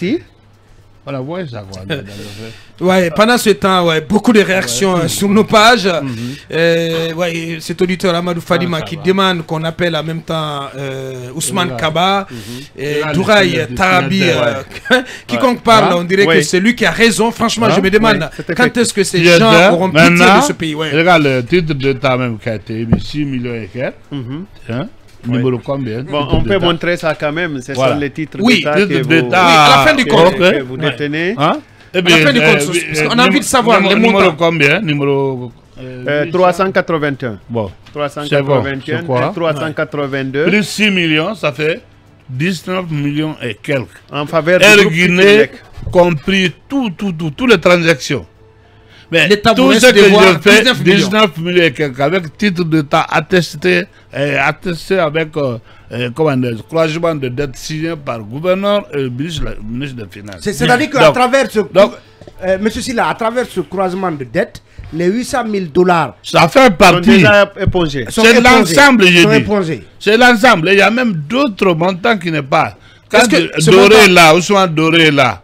Si Voilà. Ouais, pendant ce temps, ouais, beaucoup de réactions euh, sur nos pages. Mhm. Euh, ouais, cet auditeur Amadou Fadima Ah, qui demande qu'on appelle en même temps euh, Ousmane. Kaba et Là, le Douraï Tarabi. euh, quiconque parle, on dirait que c'est lui qui a raison. Franchement, Hein? je me demande quand est-ce que ces gens auront pitié de ce pays. Regarde le titre d'État même qui a été émis 6 millions et quelques. Mhm. Hein? Numéro combien Bon, on peut montrer ça quand même. Ce Voilà. sont les titres Oui, d'État que vous. Oui, à la fin du compte. que vous Ouais. détenez. Hein? Eh la fin du compte, parce qu'on a envie de savoir numéro, les numéro combien Numéro. euh, Euh, 381. Bon. 381 c'est quoi et 382 Plus 6 millions, ça fait 19 millions et quelques. en faveur du Air Guinée, compris tout, tout, tout, toutes les transactions. Mais L'État tout ce que de je fais, 19 millions. 19 millions et quelques, avec titre d'État attesté, euh, attesté avec euh, euh, comment dire, croisement de dette signé par le gouverneur et le ministre, le ministre des Finances. C'est- C'est-à-dire qu'à travers ce, donc- euh, Monsieur Silla, à travers ce croisement de dettes, les 800 000 dollars Ça fait sont partie. déjà épongés. sont C'est l'ensemble, dit. épongés. C'est l'ensemble. Il y a même d'autres montants qui n'est pas. Quand que Doré montant- là, Ousmane Doré là.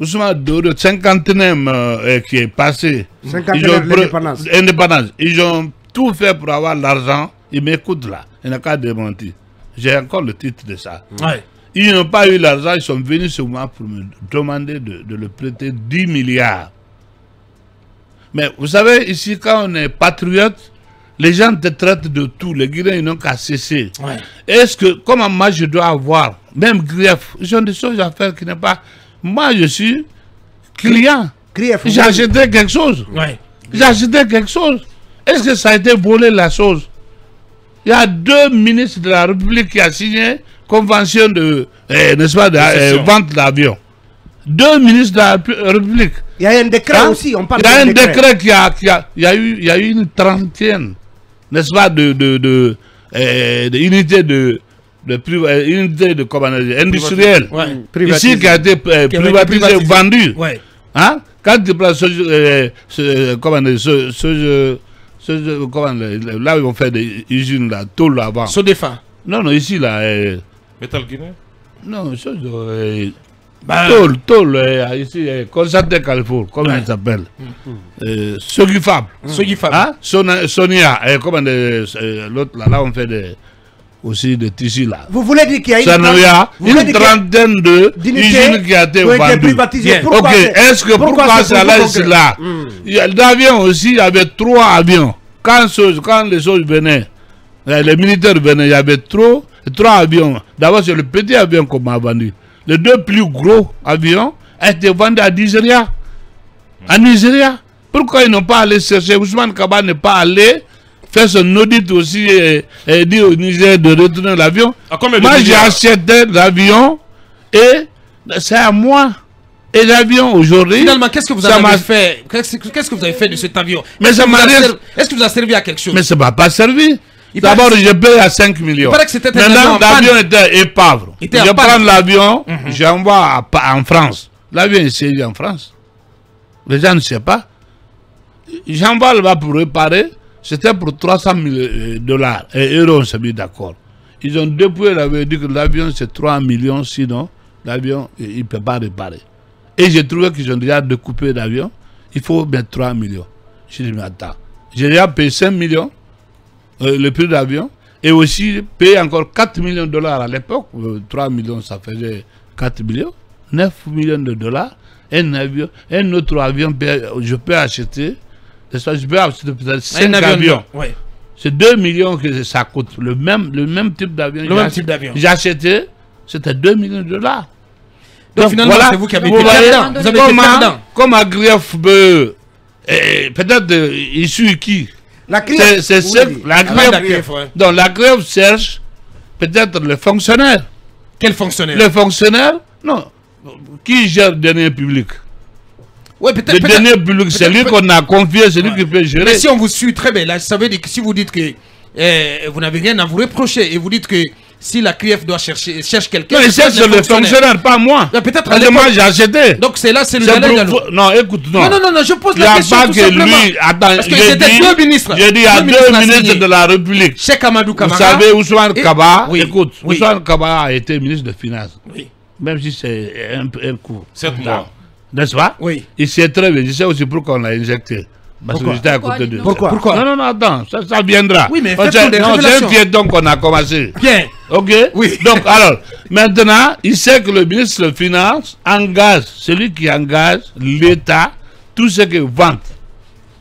Ousmane Doré, 50e euh, qui est passé. Cinquantenaire de l'indépendance. Indépendance. Ils ont tout fait pour avoir l'argent. Ils m'écoutent là. Il n'a qu'à démentir. J'ai encore le titre de ça. Ouais. Ils n'ont pas eu l'argent. Ils sont venus sur moi pour me demander de, de le prêter 10 milliards. Mais vous savez, ici, quand on est patriote, les gens te traitent de tout. Les Guinéens, ils n'ont qu'à cesser. Ouais. Est-ce que, comment moi je dois avoir, même grief, ils ont des choses à faire qui n'est pas. Moi, je suis client. J'ai acheté quelque chose. Ouais. J'ai acheté quelque chose. Est-ce que ça a été volé la chose? Il y a deux ministres de la République qui ont signé convention de, eh, n'est-ce pas, de, eh, vente d'avion. Deux ministres de la Répu- République. Il y a un décret Hein? aussi, on parle Il y a un décret, qui a, qui a, il y a eu, il y a eu une trentaine, n'est-ce pas, de, de, de, de unités de, de, priva- euh, unités de, comment on dit, industrielles. Ouais. Ici, qui a été euh, privatisé, privatisé. vendu. Ouais. Hein? Quand tu prends ce, euh, ce, comment comment on dit, là où ils ont fait des usines, là, tôt là, avant. Sodefa. Non, non, ici, là, euh, Metal Guinée? non, chose, euh, Bah, Tôle, Tôle, euh, ici, euh, Constantin Carrefour, comment il s'appelle? Euh, Sogifab. Sogifab. Hein? Sonia, euh, comment euh, euh, l'autre, là, là, on fait des, aussi des tissus, là. Vous voulez dire qu'il y a une, a a trentaine de usines qui ont été vendues. Pourquoi ok, est-ce que pourquoi, c'est ça là, là a D'avions aussi, il y avait trois avions. Quand, ce- quand les choses venaient, euh, les militaires venaient, il y avait trop, trois avions. D'abord, c'est le petit avion qu'on m'a vendu. Les deux plus gros avions étaient vendus à Nigeria. À Nigeria. Pourquoi ils n'ont pas allé chercher? Ousmane Kaba n'est pas allé faire son audit aussi et, et dire au Niger de retourner l'avion Moi, j'ai acheté l'avion et c'est à moi. Et l'avion aujourd'hui. Finalement, qu'est-ce que vous avez m'a- fait? Qu'est-ce que vous avez fait de cet avion? Mais Est-ce ça que vous a m'arrive- servi- Est-ce que vous a servi à quelque chose? Mais ça ne m'a pas servi. D'abord, que- je paye à 5 millions. Il paraît que c'était un avion Maintenant, l'avion était était je prends l'avion, Mhm. j'envoie en France. L'avion est série en France. Les gens ne savent pas. J'envoie là-bas pour réparer. C'était pour 300 000 euh, dollars. Et euros, on s'est mis d'accord. Ils ont dépouillé l'avion, dit que l'avion c'est 3 millions, sinon l'avion, il ne peut pas réparer. Et j'ai trouvé qu'ils ont déjà découpé l'avion. Il faut mettre 3 millions. Je dis, mais attends. J'ai déjà payé 5 millions, euh, le prix d'avion, et aussi payé encore 4 millions de dollars à l'époque. Euh, 3 millions, ça faisait 4 millions. 9 millions de dollars. Un un autre avion, je peux acheter. 5 Un avions. Ouais. C'est 2 millions que ça coûte. Le même, le même type d'avion. Le même type d'avion. J'ai acheté, c'était 2 millions de dollars. Donc, finalement, c'est vous qui avez été voyez, perdant. Vous avez été perdant. comment Grief peut, peut-être euh, il suit qui? La C'est c'est vous dire. la Ah, grève. la grève, ouais. Donc la grève cherche peut-être le fonctionnaire. Quel fonctionnaire? Le fonctionnaire, non. Qui gère le dernier public? Ouais, peut-être. Le dernier c'est lui qu'on a confié, c'est lui Ouais. qui peut gérer. Mais si on vous suit très bien, là, ça veut dire que si vous dites que eh, vous n'avez rien à vous reprocher et vous dites que si la CRIF doit chercher cherche quelqu'un, Non, il cherche le fonctionnaire, pas moi. Ouais, peut-être à moi, j'ai acheté. Donc c'est là, c'est le pour- Non, écoute, non. Non, non, non, je pose Il n'y la a question pas tout que simplement. lui. Attends, Parce que c'était deux ministres. J'ai dit à Deux ministres de la République. Cheikh Amadou Vous Kamara. savez, Ousmane Et- Kaba, Oui, écoute, oui. Ousmane Kaba a été ministre des Finances. Oui. même si c'est un, un coup. Sept mois. N'est-ce pas Oui. Il sait très bien. Je sais aussi pourquoi on l'a injecté. Parce Pourquoi que j'étais à côté de Pourquoi Pourquoi Non, non, non, attends, ça, ça viendra. Oui, mais C'est un piéton qu'on a commencé. Bien. Ok Oui. Donc, alors, maintenant, il sait que le ministre des Finances engage, celui qui engage l'État, tout ce qui est vente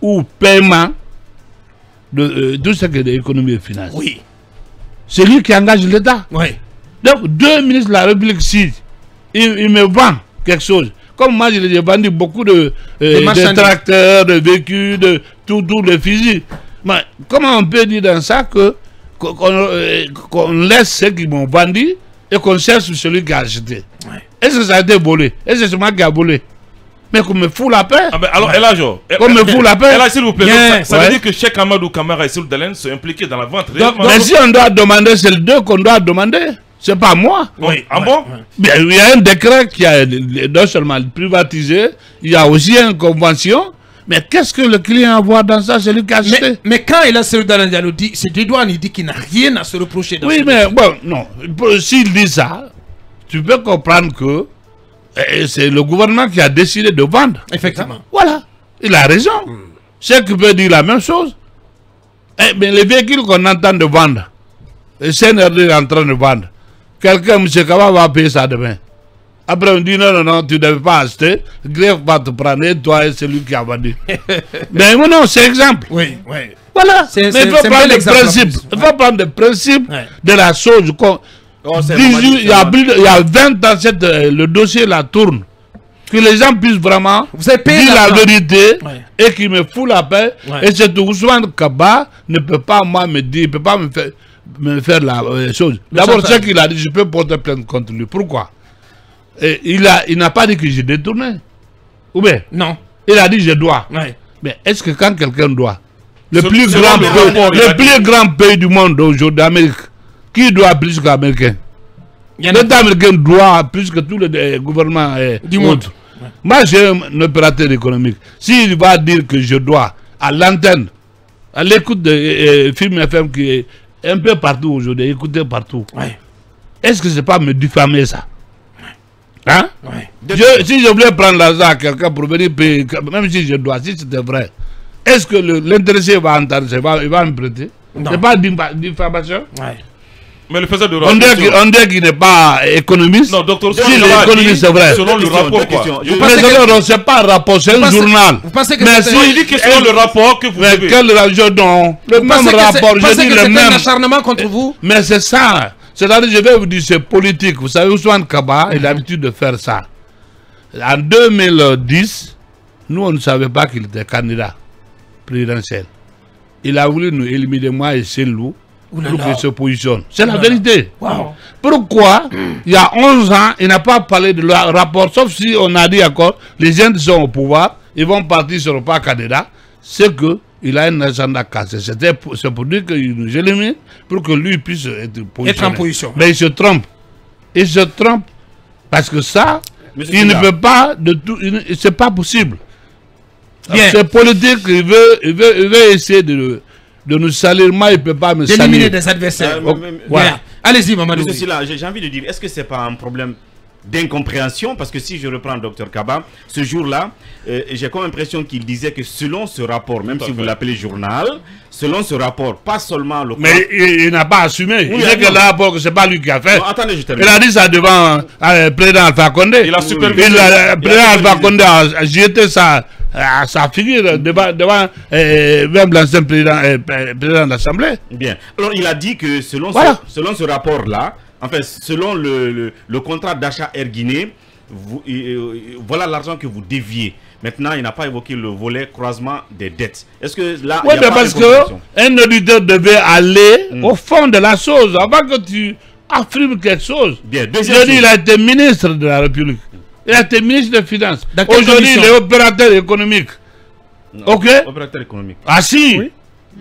ou paiement, de, euh, tout ce qui est d'économie et finance. Oui. C'est lui qui engage l'État. Oui. Donc, deux ministres de la République, si ils, ils me vendent quelque chose, comme moi, je les ai vendu beaucoup de, euh, de tracteurs, de véhicules, de tout, tout, de fusils. Mais comment on peut dire dans ça que qu'on qu'on, euh, qu'on laisse ceux qui m'ont vendu et qu'on cherche celui qui a acheté? Ouais. Est-ce que ça a été volé? Est-ce que c'est moi qui a volé? Mais qu'on me fout la paix Ah ben, alors, Elage, oh, Qu'on me fout la paix Elage, s'il vous plaît. Donc, ça, ça ouais. veut dire que Cheikh Amadou Kamara et Dalen sont impliqués dans la vente. Donc-. Mais si on doit demander, c'est le deux qu'on doit demander. C'est pas moi. Oui. Ah bon? Ouais. Il y a un décret qui a non seulement privatisé, il y a aussi une convention. Mais qu'est-ce que le client a à voir dans ça? C'est lui qui a acheté. Mais, mais quand il a Dalen Diallo dit, c'est des douanes, il dit qu'il n'a rien à se reprocher dans oui, mais bon, non. S'il dit ça, tu peux comprendre que eh, c'est le gouvernement qui a décidé de vendre. Effectivement. Voilà. Il a raison. C'est qui peut dire la même chose. Eh, mais les véhicules qu'on entend de vendre, le CNRD est en train de vendre. Quelqu'un, M. Kaba, va payer ça demain. Après, on dit non, non, non, tu ne devais pas acheter. Greffe va te prendre, et toi et celui qui a vendu. mais non, c'est exemple. Oui, oui. Voilà. C'est- Mais il faut prendre le principe. Il faut prendre le principe Ouais. de la chose. qu'on- Oh, c'est 18 normal, il, y a c'est plus de- il y a 20 ans, cette, euh, le dossier la tourne. Que les gens puissent vraiment Vous avez payé dire la vérité Ouais. et qu'ils me foutent la paix. Ouais. Et c'est Ousmane Kaba ne peut pas, moi, me dire, il peut pas me faire, me faire la euh, chose. D'abord, ce qu'il a dit, je peux porter plainte contre lui. Pourquoi? Et il a- il n'a pas dit que j'ai détourné. Ou bien, Non. il a dit je dois. Ouais. Mais est-ce que quand quelqu'un doit, le plus, grand, le pays, rapport, le plus grand pays du monde aujourd'hui, d'Amérique, qui doit plus qu'Américain L'État américain doit plus que tous les gouvernements euh, Du monde. Moi, j'ai un, opérateur économique. S'il va dire que je dois, à l'antenne, à l'écoute de euh, euh, Film FM qui est un peu partout aujourd'hui, écouté partout, Ouais. est-ce que c'est pas me diffamer ça? Hein? Ouais. je, si je voulais prendre l'argent à quelqu'un pour venir payer, même si je dois, si c'était vrai, est-ce que l'intéressé va entendre, il va, il va me prêter? C'est pas diffa- diffamation? Ouais. Mais le faiseur de n'est pas économiste. Non, docteur, Si le l'économie, rapport, c'est vrai. Selon le rapport, quoi. Je Je Mais pensez c'est que- non, c'est pas un rapport, c'est un journal. vous pensez que Mais c'est- si- il dit que selon le rapport que vous Mais avez. quel radio donc Le même rapport, vous je pensez dis que le c'est un même. acharnement contre vous Mais c'est ça. C'est-à-dire, je vais vous dire, c'est politique. Vous savez, Ousmane Kaba il a l'habitude de faire ça. En 2010, nous, on ne savait pas qu'il était candidat présidentiel. Il a voulu nous éliminer, moi et Selou, pour se positionne. C'est la vérité. Wow. Pourquoi, il y a 11 ans, il n'a pas parlé de leur rapport, sauf si on a dit encore, les gens qui sont au pouvoir, ils vont partir, ne seront pas candidats, c'est que il a un agenda cassé. C'était pour- C'est pour dire qu'il nous élimine, pour que lui puisse être positionné. Être en position. Mais il se trompe. Il se trompe. Parce que ça, Monsieur il ne peut pas de tout. C'est pas possible. C'est politique, il veut, il veut, il veut essayer de, de nous salir. Moi, il ne peut pas me D'éliminer salir. des adversaires. Euh, mais- Voilà. Allez-y, Mamadou. J'ai j'ai envie de dire, est-ce que c'est pas un problème d'incompréhension Parce que si je reprends Dr Kaba, ce jour-là, euh, j'ai comme impression qu'il disait que selon ce rapport, même si vous l'appelez journal, selon ce rapport, pas seulement le... Mais il, il n'a pas assumé. Oui, il sait que le rapport, que ce n'est pas lui qui a fait. Non, attendez, je termine. Il a dit ça devant euh, le président Alpha Condé. Il a supervisé. Il a- le Il a président Alpha. Condé a, jeté sa, à sa figure devant, devant euh, même l'ancien président, euh, président de l'Assemblée. Bien. Alors, il a dit que selon Voilà. ce, selon ce rapport-là, enfin, selon le, le, le contrat d'achat Erguiné, vous, euh, euh, voilà l'argent que vous déviez. Maintenant, il n'a pas évoqué le volet croisement des dettes. Est-ce que là, Oui, il y a mais pas parce qu'un auditeur devait aller Mm. au fond de la chose avant que tu affirmes quelque chose. Bien. Deuxième il a été ministre de la République. Il a été ministre des Finances. Aujourd'hui, il est opérateur économique. Non, Ok. Opérateur économique. Ah si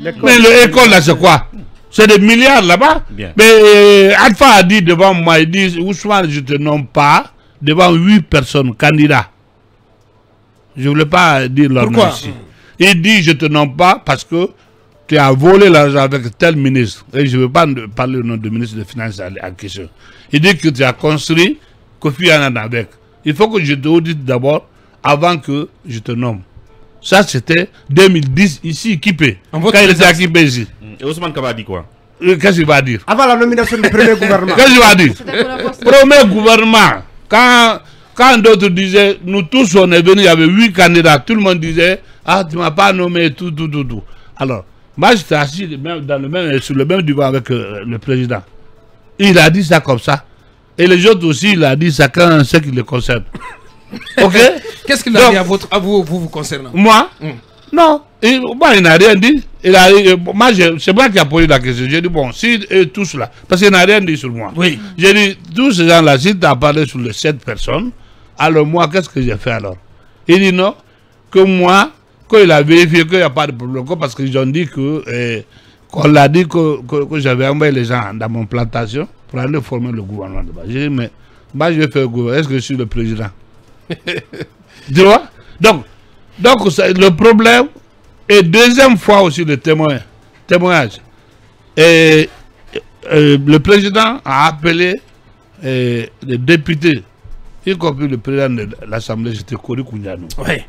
L'école- Mais l'école là, c'est quoi? C'est des milliards là-bas. Mais euh, Alpha a dit devant moi, il dit, Ousmane, je te nomme pas devant huit personnes candidats. Je ne voulais pas dire leur nom ici. Il dit, je te nomme pas parce que tu as volé l'argent avec tel ministre. Et je ne veux pas ne- parler au nom du ministre des Finances à question. Il dit que tu as construit Kofi Annan avec. Il faut que je te audite d'abord avant que je te nomme. Ça, c'était 2010 ici. En Quand il était. Kipé ici. Et Ousmane Kaba dit quoi? Euh, Qu'est-ce qu'il va dire? Avant la nomination du premier gouvernement. Qu'est-ce qu'il va dire? Premier gouvernement, quand, quand d'autres disaient, nous tous on est venus, il y avait huit candidats, tout le monde disait, ah tu m'as pas nommé, tout, tout, tout, tout. Alors, moi j'étais assis même dans le même, sur le même divan avec euh, le président. Il a dit ça comme ça. Et les autres aussi, il a dit chacun ce qui le concerne. ok? Qu'est-ce qu'il a Donc- dit à, votre, à vous, vous, vous concernant? Moi? Mm. Non. Et, moi, il n'a rien dit. Il a, moi, c'est moi qui a posé la question. J'ai dit, bon, si eux tous là, parce qu'il n'a rien dit sur moi. Oui. J'ai dit, tous ces gens-là, si tu as parlé sur les sept personnes, alors moi, qu'est-ce que j'ai fait alors? Il dit non, que moi, quand il a vérifié qu'il n'y a pas de problème, parce qu'ils ont dit que, euh, qu'on l'a dit que, que, que j'avais envoyé les gens dans mon plantation pour aller former le gouvernement de base. J'ai dit, mais moi, je vais faire le gouvernement. Est-ce que je suis le président? Tu vois? Donc, donc le problème, et deuxième fois aussi le témoin, témoignage. Et, euh, le président a appelé euh, les députés, y compris le président de l'Assemblée, c'était Kori Kounianou. Oui.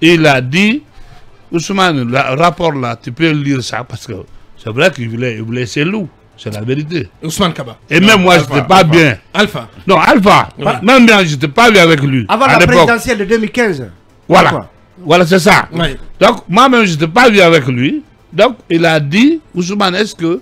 Il a dit, Ousmane, le rapport là, tu peux lire ça parce que c'est vrai qu'il voulait, il voulait c'est loup, c'est la vérité. Ousmane Kaba. Et même moi, je n'étais pas Alpha. bien. Alpha. Non, Alpha, Oui. même bien, je n'étais pas bien avec lui. Avant à la présidentielle de 2015. Voilà. Voilà, c'est ça. Oui. Donc, moi-même, je n'étais pas vu avec lui. Donc, il a dit, Ousmane, est-ce que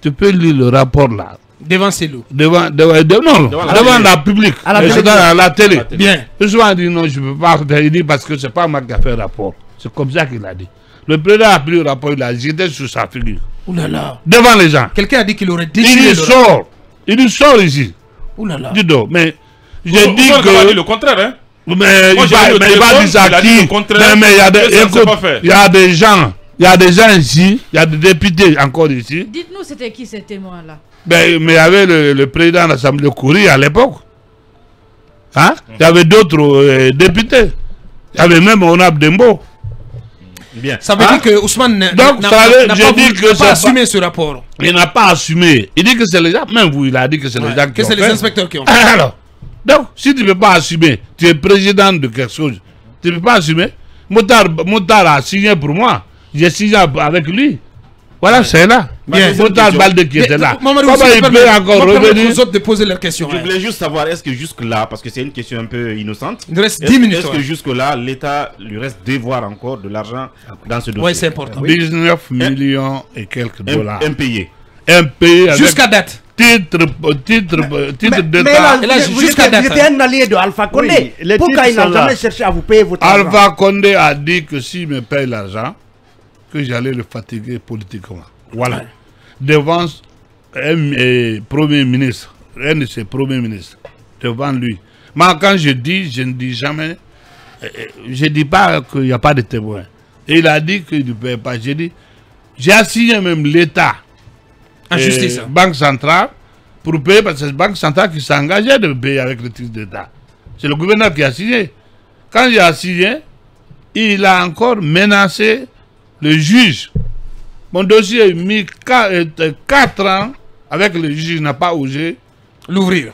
tu peux lire le rapport là? Devant Célou. Devant, devant, de- non, Devant devant, la public. À la télé. à la télé. Bien. Ousmane a dit non, je ne peux pas. Il dit parce que c'est pas moi qui a fait le rapport. C'est comme ça qu'il a dit. Le président a pris le rapport, il a jeté sur sa figure. Ouh là là. Devant les gens. Quelqu'un a dit qu'il aurait Il déchiré dit le sort. Il sort ici. Ouh là là. Dis donc, mais j'ai dit a dit que. le contraire, hein Mais Moi, il j'ai va, eu le mais il y a des, ne écoute, pas il y a des gens, il y a des gens ici, il y a des députés encore ici. Dites-nous, c'était qui ces témoins-là? Ben, mais il y avait le, le président de l'Assemblée Coury à l'époque. Hein? Il y avait d'autres euh, députés. Il y avait même Onab Dembo. Bien. Ça veut Hein? dire que Ousmane n'a pas, pas pas- assumé ce rapport. Il n'a pas assumé. Il dit que c'est les gens, même vous, il a dit que c'est les gens qui que ont c'est les inspecteurs qui ont fait. Alors, donc, si tu ne peux pas assumer, tu es président de quelque chose, tu ne peux pas assumer. Moutar, Moutar a signé pour moi. J'ai signé avec lui. Voilà, c'est là. Bien. Moutar Balde qui était là. Comment il peut encore revenir aux autres de poser leurs questions. Je hein. voulais juste savoir, est-ce que jusque-là, parce que c'est une question un peu innocente, Il nous reste est-ce 10 minutes. est-ce ouais. que jusque-là, l'État lui reste devoir encore de l'argent dans ce dossier? Ouais, c'est important. 19 millions et quelques dollars. Im- Impayé. Un pays avec Jusqu'à date. Titre, titre, titre d'État. vous, étiez, date, vous étiez un allié de Alpha Condé. Oui, Pourquoi il n'a jamais cherché à vous payer votre argent Alpha Condé a dit que s'il me paye l'argent, que j'allais le fatiguer politiquement. Voilà. Devant un euh, premier ministre, un de ses premiers ministres, devant lui. Moi, quand je dis, je ne dis jamais, euh, euh, je ne dis pas qu'il n'y a pas de témoin. Et il a dit qu'il ne paye pas. J'ai dit, j'ai assigné même l'État, En euh, justice. hein. Banque centrale, pour payer, parce que c'est la Banque centrale qui s'est engagée de payer avec le titre d'État. C'est le gouverneur qui a signé. Quand il a signé, il a encore menacé le juge. Mon dossier a mis 4 ans avec le juge, il n'a pas osé. L'ouvrir.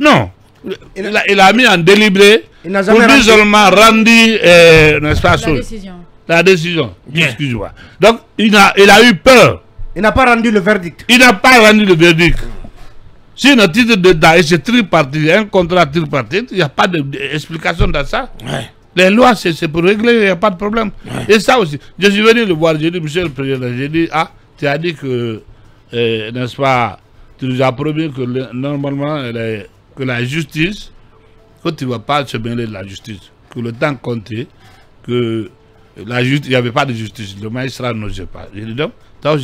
Non. Il a, il a mis en délibéré Il n'a pour jamais rendu- seulement rendu, euh, pas, La sur- décision. la décision. Bien. Excuse-moi. Donc, il a, il a eu peur. Il n'a pas rendu le verdict. Il n'a pas rendu le verdict. Si un titre d'État et c'est tripartite, un contrat tripartite, il n'y a pas d'explication dans ça. Ouais. Les lois, c'est c'est pour régler, il n'y a pas de problème. Et ça aussi, je suis venu le voir, j'ai dit, monsieur le président, j'ai dit, ah, tu as dit que, euh, n'est-ce pas, tu nous as promis que le- normalement, les- que la justice, que tu ne vas pas se mêler de la justice, que le temps comptait, que la justice, il n'y avait pas de justice, le magistrat n'osait pas. J'ai dit, donc,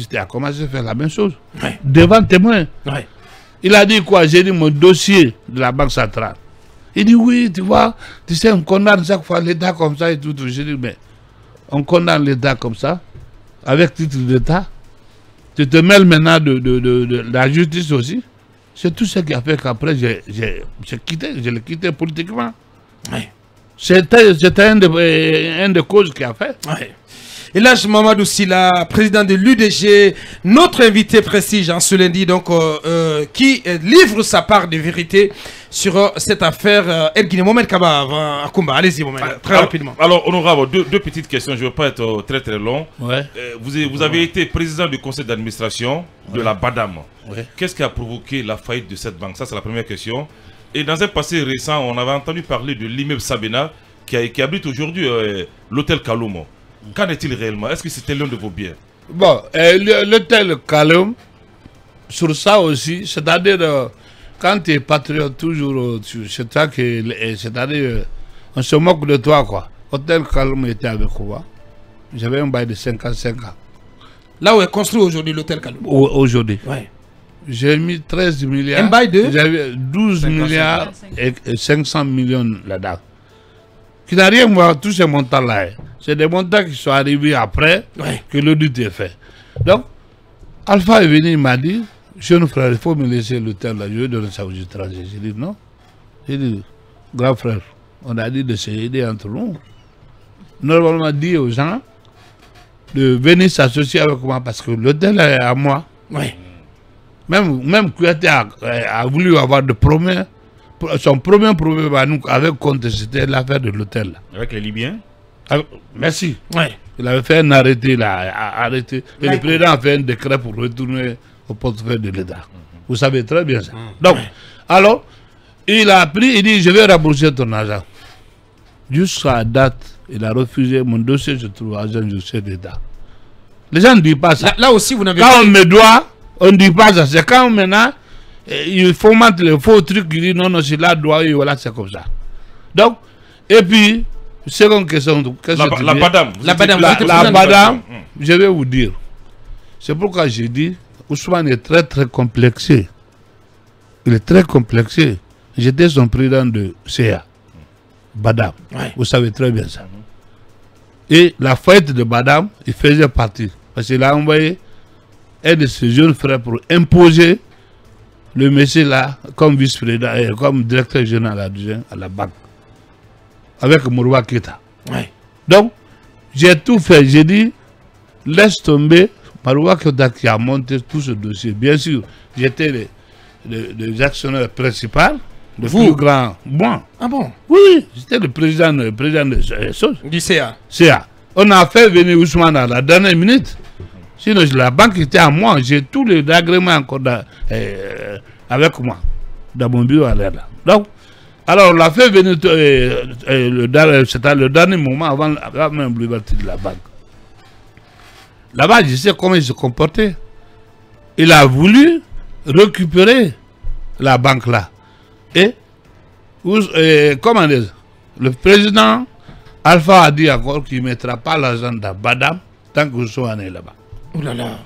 tu as commencé à faire la même chose, Ouais. devant témoin. Ouais. Il a dit quoi? J'ai dit mon dossier de la Banque centrale. Il dit oui, tu vois, tu sais, on condamne chaque fois l'État comme ça et tout. tout. J'ai dit, mais on condamne l'État comme ça, avec titre d'État. Tu te mêles maintenant de, de, de, de la justice aussi. C'est tout ce qui a fait qu'après, j'ai quitté, je l'ai quitté politiquement. Ouais. C'était c'était un, de- euh, un des causes qui a fait. Et là, je- Mamadou Silla, président de l'UDG, notre invité prestige en ce lundi, donc, euh, euh, qui euh, livre sa part de vérité sur euh, cette affaire euh, El Guinée. Mohamed Kaba, avant Akumba, allez-y, Mohamed, très Alors- rapidement. Alors, honorable, deux, deux petites questions. Je ne veux pas être très très long. Ouais. Euh, vous, avez- vous avez été président du conseil d'administration de la BADAM. Ouais. Qu'est-ce qui a provoqué la faillite de cette banque? Ça, c'est la première question. Et dans un passé récent, on avait entendu parler de l'immeuble Sabena qui, qui abrite aujourd'hui euh, l'hôtel Kalomo. Qu'en est-il réellement? Est-ce que c'était l'un de vos biens? Bon, euh, le- l'hôtel Calum, sur ça aussi, c'est-à-dire, euh, quand tu es patriote, toujours, euh, c'est ça que, euh, c'est-à-dire, euh, on se moque de toi, quoi. Hôtel Calum était avec moi. J'avais un bail de 55 ans. Là où est construit aujourd'hui l'hôtel. Au- Aujourd'hui. Ouais. J'ai mis 13 milliards. Un bail de J'avais 12 55. milliards et et 500 millions là-dedans. Qui n'a rien à voir, tous ces montants-là. hein. C'est des montants qui sont arrivés après Ouais. que l'audit est fait. Donc, Alpha est venu, il m'a dit, jeune frère, il faut me laisser l'hôtel là, je vais donner ça aux étrangers. J'ai dit non. J'ai dit, grand frère, on a dit de s'aider entre nous. Normalement, dit aux gens de venir s'associer avec moi parce que l'hôtel est à moi. Ouais. Même, même Kouyaté a, a voulu avoir de problème. Son premier problème à nous, avec Conte, c'était l'affaire de l'hôtel. Avec les Libyens Ah, Merci. Ouais. Il avait fait un arrêté là, a- arrêté. Et le président a fait un décret pour retourner au portefeuille de l'État. Vous savez très bien ça. Donc, alors, il a pris, il dit, je vais rembourser ton argent. Jusqu'à date, il a refusé mon dossier, je trouve agent justice d'État. Les gens ne disent pas ça. Là, là aussi, vous n'avez Quand pas. on me doit, on ne dit pas ça. C'est quand maintenant, eh, il faut mettre le faux truc, il dit non, non, c'est là, doigt, et voilà, c'est comme ça. Donc, et puis, seconde question. La, que la Hum. je vais vous dire. C'est pourquoi j'ai dit, Ousmane est très, très complexé. Il est très complexé. J'étais son président de CA, Badam. Ouais. Vous savez très bien ça. Et la fête de Badam, il faisait partie. Parce qu'il a envoyé un de ses jeunes frères pour imposer le monsieur là comme vice-président, et comme directeur général adjoint à la banque. Avec Mourwa Keita. Ouais. Donc, j'ai tout fait. J'ai dit, laisse tomber Maroua Keita qui a monté tout ce dossier. Bien sûr, j'étais le, le- le actionnaire principal, le Vous plus grand. Moi, Ah bon? Oui, j'étais le président, le président de ce- Du CA. CA. On a fait venir Ousmane à la dernière minute. Sinon, la banque était à moi. J'ai tous les agréments encore euh, avec moi, dans mon bureau à l'air. Donc, alors, on l'a fait venir, euh, euh, le, dernier- moment avant, avant même l'ouverture de la banque. Là-bas, je sais comment il se comportait. Il a voulu récupérer la banque là. Et, euh, comment dire, le président Alpha a dit encore qu'il ne mettra pas l'argent dans Badam tant que Ousmane est là-bas. Ouh là là.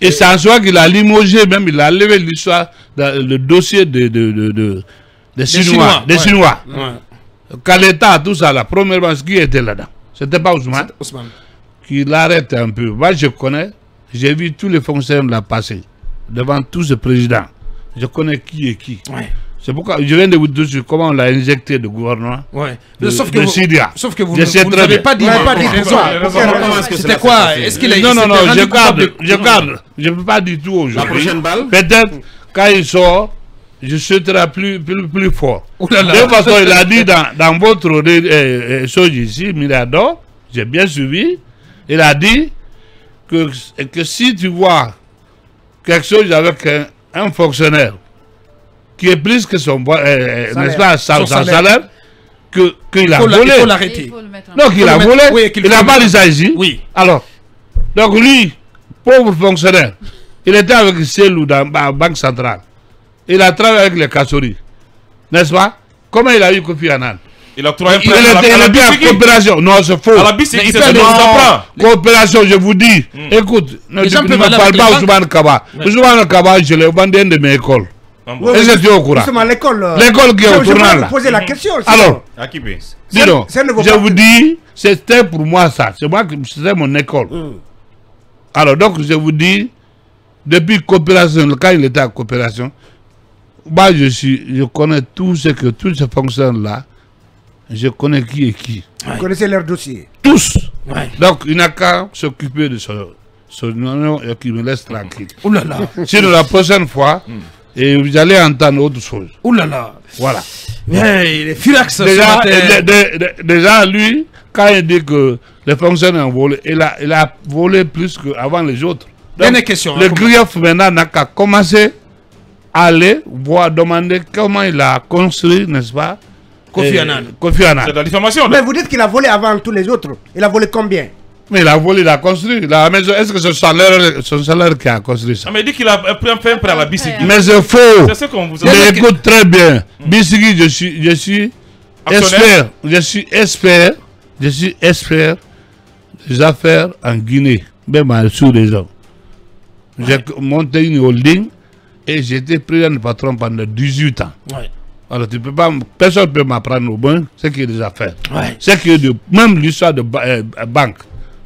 Et c'est en soi qu'il a limogé, même il a levé l'histoire, le dossier de, de, de, de- des Chinois. Chinois, des. Chinois. Ouais. Tout ça, la première qui était là-dedans? C'était pas Ousmane Ousmane. qui l'arrête un peu. Moi, je connais, j'ai vu tous les fonctionnaires de la passer devant tous ces présidents. Je connais qui est qui. Ouais. C'est pourquoi je viens de vous dire sur comment on l'a injecté de gouvernement. Ouais. De- sauf que de vous, Syria. sauf que vous, Je ne- sais vous ne très avez bien. pas dit. Vous n'avez moi, pas dit C'était quoi? Est-ce qu'il a Non, non, non, je garde, de- je garde. Je ne peux pas du tout La aujourd'hui. prochaine balle? Peut-être, quand il sort, je serai plus, plus, plus fort. Ouh là là. De toute façon, il a dit dans, dans votre euh, euh, chose ici, Mirador, j'ai bien suivi, il a dit que, que si tu vois quelque chose avec un, un fonctionnaire qui est plus que son, euh, euh, pas, sa- Son son salaire. salaire, que- qu'il a Il faut la- volé. il faut l'arrêter. Donc, il a volé. oui, il n'a pas. Oui. Alors, donc lui, pauvre fonctionnaire, il était avec Selou dans la Banque centrale. Il a travaillé avec les Kassori. N'est-ce pas? Comment il a eu Kofi Annan? Il a trouvé un Il prêt à la- était, à il la était en coopération. Non, c'est faux. À la il Non, apprend. coopération, je vous dis. Écoute, ne, ne me parle pas les Ousmane Kaba. Ousmane Kaba, je l'ai vendu une de mes écoles. Ah bon. Oui, Est-ce oui, que tu es au courant Justement, l'école. euh, L'école qui est au tournant vous là. poser la question. Alors, À qui dis donc, je vous dis, c'était pour moi ça. C'est moi qui c'était mon école. Alors, donc, je vous dis, depuis coopération, quand il était en coopération, moi, je, suis, je connais tout ce que tous ces fonctionnaires-là, je connais qui est qui. Vous connaissez leur dossier? Tous. Ouais. Donc, il n'a qu'à s'occuper de son, son nom et qu'il me laisse tranquille. Ouh là là. Sinon, la prochaine fois, Et vous allez entendre autre chose. Ouh là là. Voilà. Ouais, il est furax ce Déjà, matin. de- de- déjà, lui, quand il dit que les fonctionnaires ont volé, il a, il a volé plus qu'avant les autres. Donc, Dernière question. le hein, comment- grief maintenant n'a qu'à commencer à aller voir, demander comment il a construit, n'est-ce pas Kofi Annan. Kofi Annan. C'est de la diffamation. Mais vous dites qu'il a volé avant tous les autres. Il a volé combien? Mais il a volé, il a construit. La maison, est-ce que c'est son salaire, qui a construit ça? Mais il dit qu'il a pris un prêt à la bicycle. Mais c'est faux. C'est ce qu'on vous a Mais dit. écoute très bien. Bissigui, je suis, je suis expert. Je suis expert. Je suis expert des affaires en Guinée, même en hommes. J'ai monté une holding et j'étais président du patron pendant 18 ans. Ouais. Alors tu peux pas, personne ne peut m'apprendre au moins ce qui est des affaires. Ouais. Ce qui est de, même l'histoire de ba- euh, banque.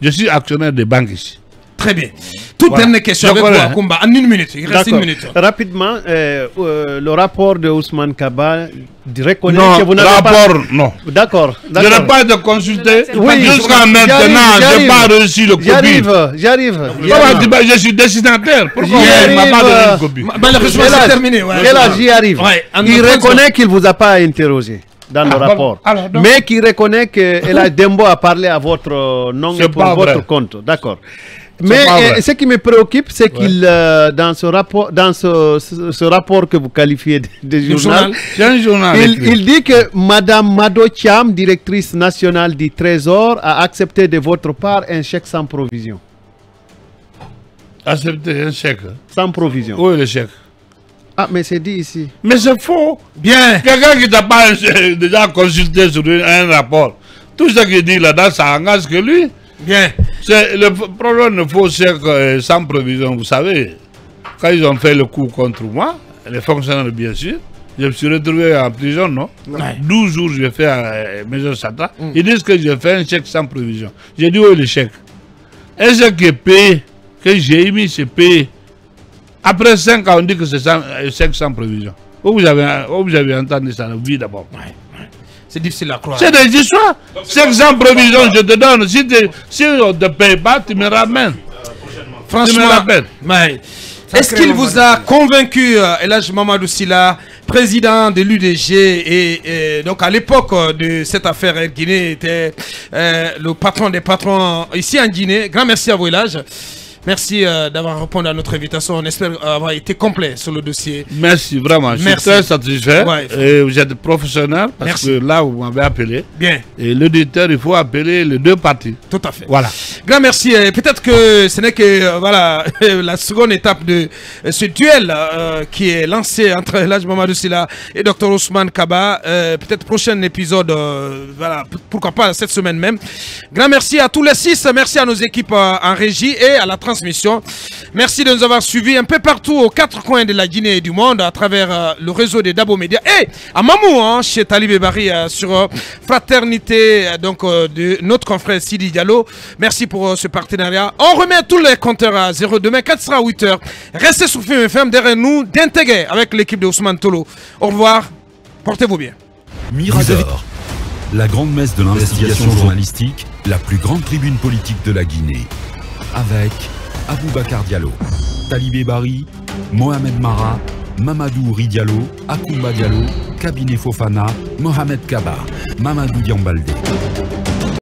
Je suis actionnaire de banque ici. Très bien. Toute Voilà. dernière question avec vous, hein. Akumba. En une minute. Il reste une minute. Rapidement, euh, euh, le rapport de Ousmane Kaba reconnaît Non, que vous n'avez rapport, pas... non. D'accord. Je n'ai d'accord. pas été consulté. Oui, Jusqu'à maintenant, je n'ai pas reçu le copie. J'arrive, j'arrive. Je suis destinataire. Pourquoi ne m'a pas donné une copie Ma- Malheureusement, c'est terminé. ouais. Âge j'y arrive Ouais, Il 30 reconnaît qu'il ne vous a pas interrogé dans le Ah, bon. rapport. Alors, donc- mais qu'il reconnaît que El Hadj Dembo a parlé à votre euh, nom et pour votre vrai. compte. D'accord. Mais euh, ce qui me préoccupe, c'est qu'il, euh, dans, ce rapport, dans ce, ce- ce rapport que vous qualifiez de, journal, il, dit que Madame Mado Thiam, directrice nationale du Trésor, a accepté de votre part un chèque sans provision. Accepter un chèque. Sans provision. Où est le chèque Ah, mais c'est dit ici. Mais c'est faux. Bien. Quelqu'un qui t'a pas euh, déjà consulté sur un rapport. Tout ce qu'il dit là-dedans, ça engage que lui. Bien. C'est le problème de faux chèque euh, sans provision. Vous savez, quand ils ont fait le coup contre moi, les fonctionnaires bien sûr, je me suis retrouvé en prison, non? Ouais. 12 jours, j'ai fait à euh, Maison Satra. Mm. Ils disent que j'ai fait un chèque sans provision. J'ai dit, où est le chèque? Un chèque qui est payé, que j'ai émis, c'est payé. Après 5 ans, on dit que c'est sans- un chèque sans provision. Où vous avez, où vous avez entendu ça Oui, d'abord. C'est difficile à croire. C'est des histoires. Chèque sans provision, je te donne. Si, t'es- si on ne te paye pas, tu me ramènes. Tu me Franchement, ouais. est-ce qu'il vous a convaincu, euh, Elhaj Mamadou Silla, président de l'UDG, et, et donc à l'époque euh, de cette affaire, Guinée était euh, le patron des patrons ici en Guinée. Grand merci à vous, Elhaj. Merci euh, d'avoir répondu à notre invitation. On espère avoir été complet sur le dossier. Merci vraiment. Je suis très satisfait. Ouais. Et vous êtes professionnel parce Merci. que là, vous m'avez appelé. Bien, Et l'auditeur, il faut appeler les deux parties. tout à fait. Voilà. Grand merci. Peut-être que ce n'est que euh, voilà la seconde étape de ce duel euh, qui est lancé entre Elhaj Mamadou Silla et Dr Ousmane Kaba. Euh, Peut-être prochain épisode, euh, voilà, pourquoi pas cette semaine même. Grand merci à tous les six. Merci à nos équipes en régie et à la transmission. Merci de nous avoir suivis un peu partout aux quatre coins de la Guinée et du monde à travers euh, le réseau des Dabo Médias et à Mamou, hein, chez Talib Bari euh, sur euh, Fraternité donc euh, de notre confrère Sidi Diallo. Merci pour euh, ce partenariat. On remet tous les compteurs à zéro demain, 4 sera 8 heures. Restez sur Film FM derrière nous, d'intégrer avec l'équipe de Ousmane Tolo. Au revoir, portez-vous bien. Mirador, la grande messe de l'investigation journalistique, la plus grande tribune politique de la Guinée. Avec Aboubacar Diallo, Talibé Bari, Mohamed Mara, Mamadou Ri Diallo, Akoumba Diallo, Cabinet Fofana, Mohamed Kaba, Mamadou Diambaldé.